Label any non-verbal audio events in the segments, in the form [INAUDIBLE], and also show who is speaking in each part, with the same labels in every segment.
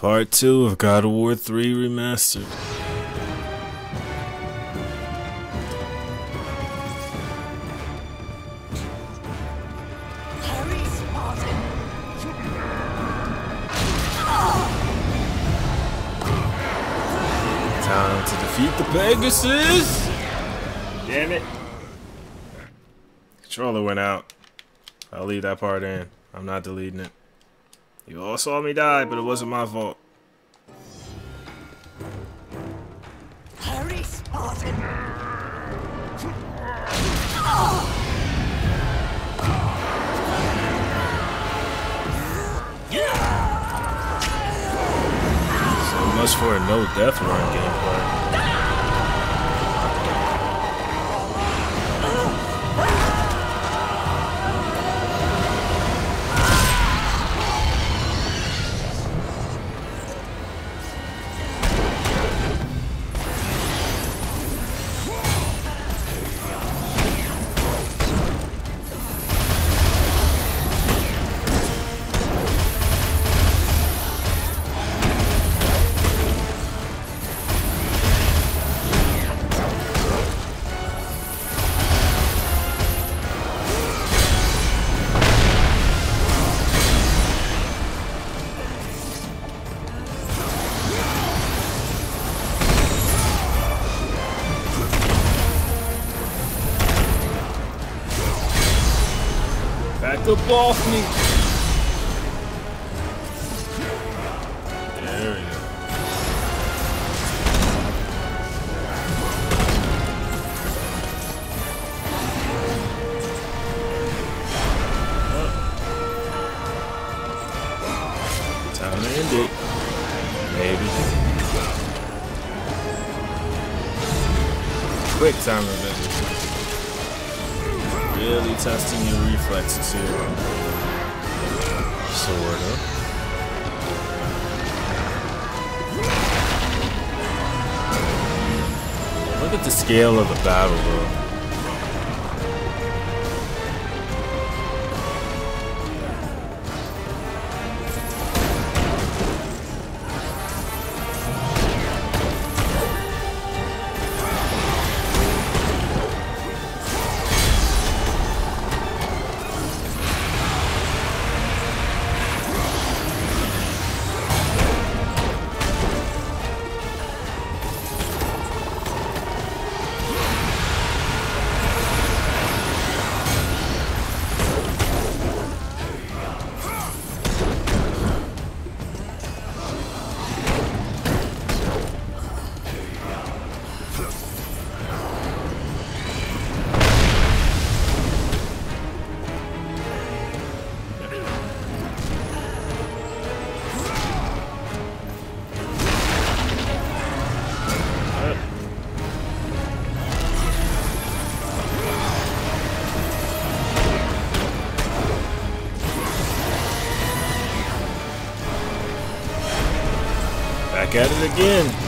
Speaker 1: Part 2 of God of War 3 Remastered. Time to defeat the Pegasus! Damn it. Controller went out. I'll leave that part in. I'm not deleting it. You all saw me die, but it wasn't my fault.
Speaker 2: Harry Spartan!
Speaker 1: So much for a no death run gameplay. Up off me! There we go. Quick time event. Really testing your reflexes here. Sorta. Look at the scale of the battle, though. Back at it again.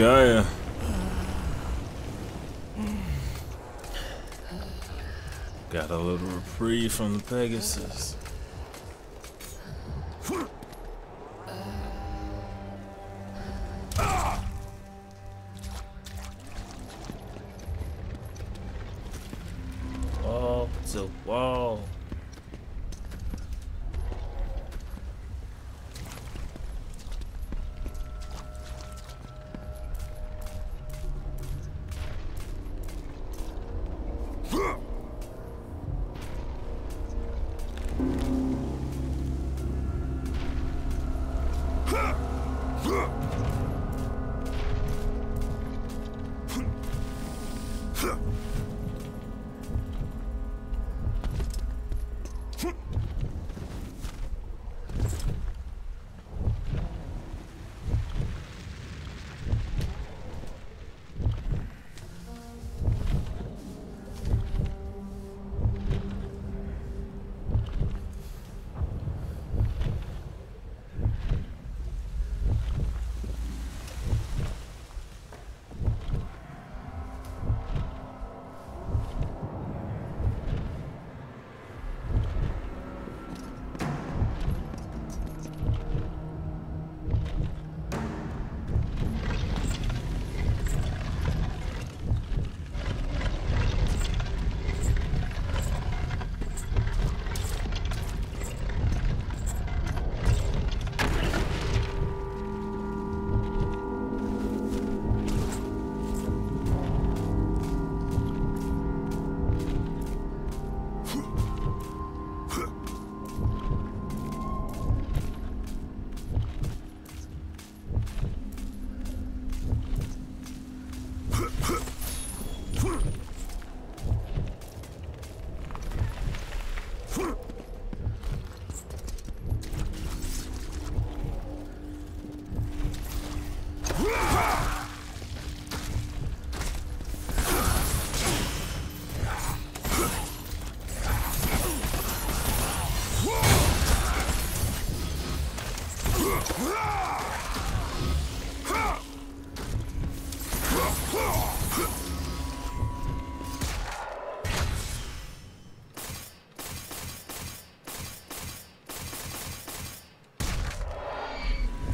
Speaker 1: Got a little reprieve from the Pegasus.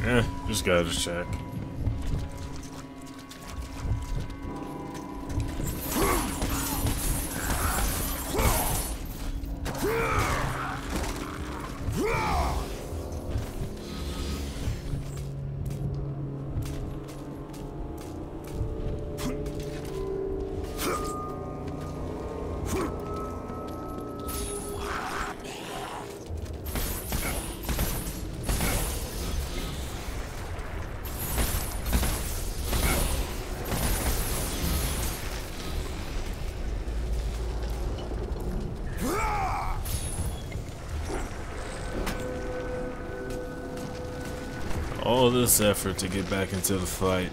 Speaker 1: Eh, just gotta check. All this effort to get back into the fight.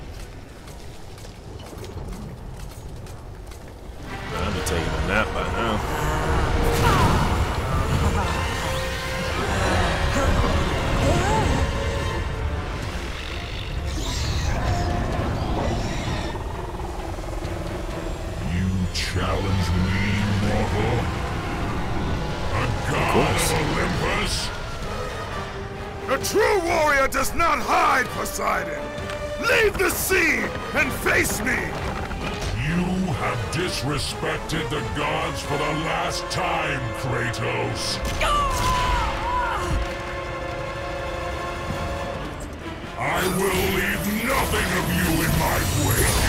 Speaker 3: True warrior does not hide, Poseidon! Leave the sea and face me!
Speaker 4: You have disrespected the gods for the last time, Kratos. I will leave nothing of you in my wake.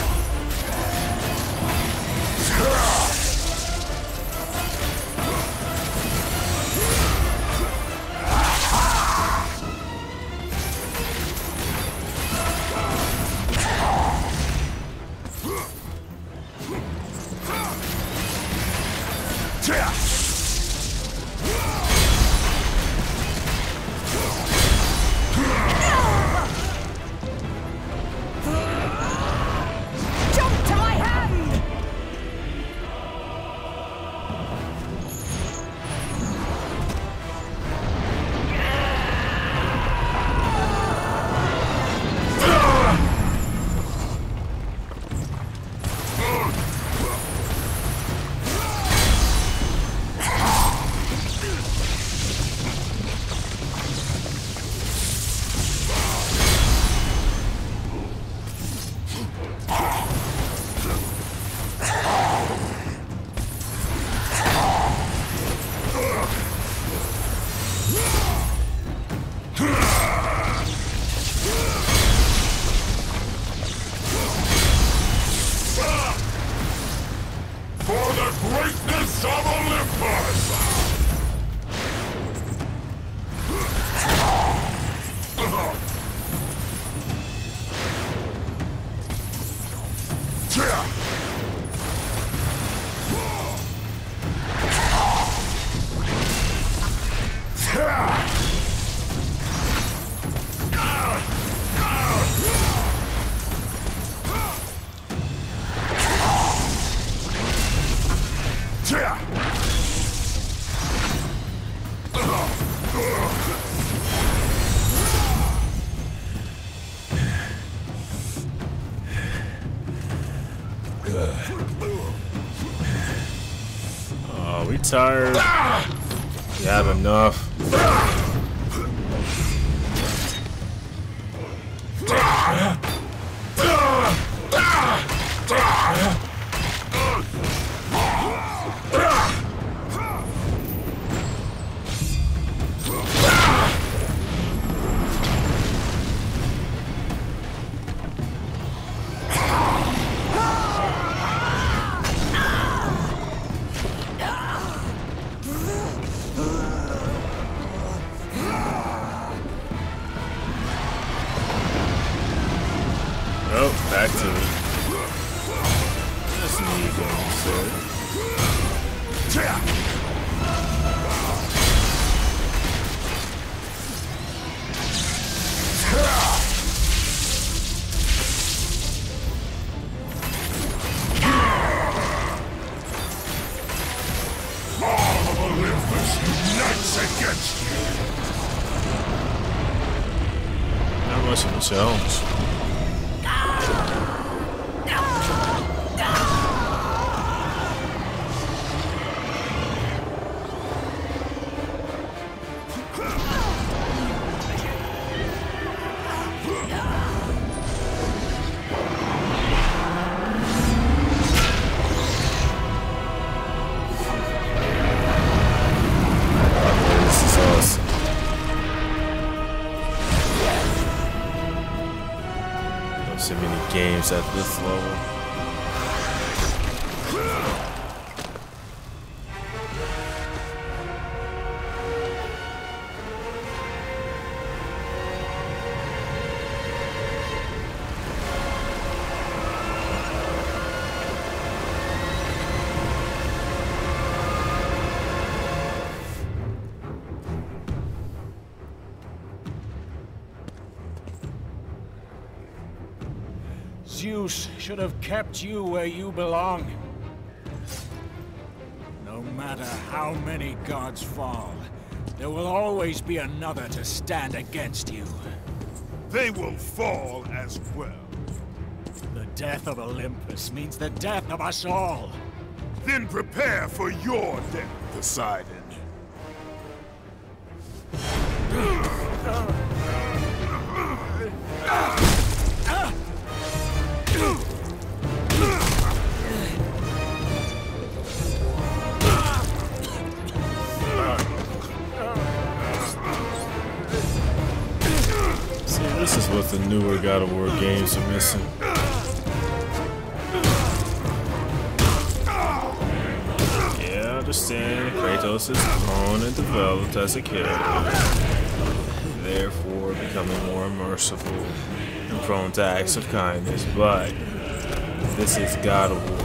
Speaker 1: Oh, we tired. We have enough. At this level.
Speaker 5: Zeus should have kept you where you belong. No matter how many gods fall, there will always be another to stand against you.
Speaker 3: They will fall as well.
Speaker 5: The death of Olympus means the death of us all.
Speaker 3: Then prepare for your death, Poseidon. [LAUGHS]
Speaker 1: what the newer God of War games are missing. Yeah, I understand Kratos is grown and developed as a character, therefore becoming more merciful and prone to acts of kindness, but this is God of War.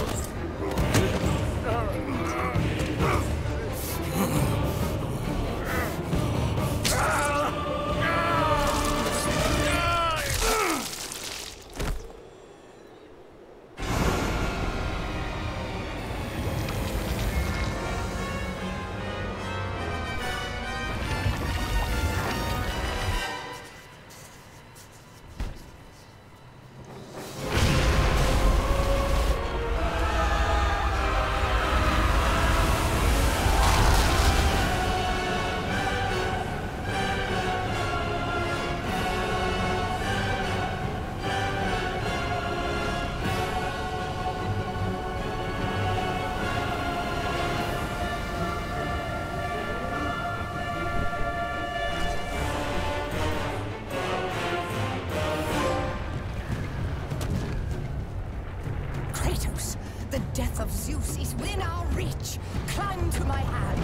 Speaker 2: The death of Zeus is within our reach. Climb to my hand.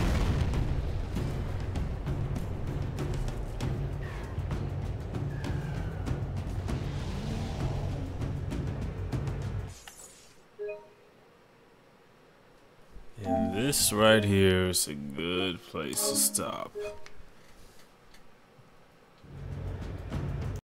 Speaker 1: And this right here is a good place to stop.